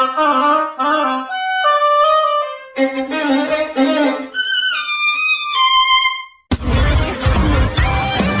Thank you.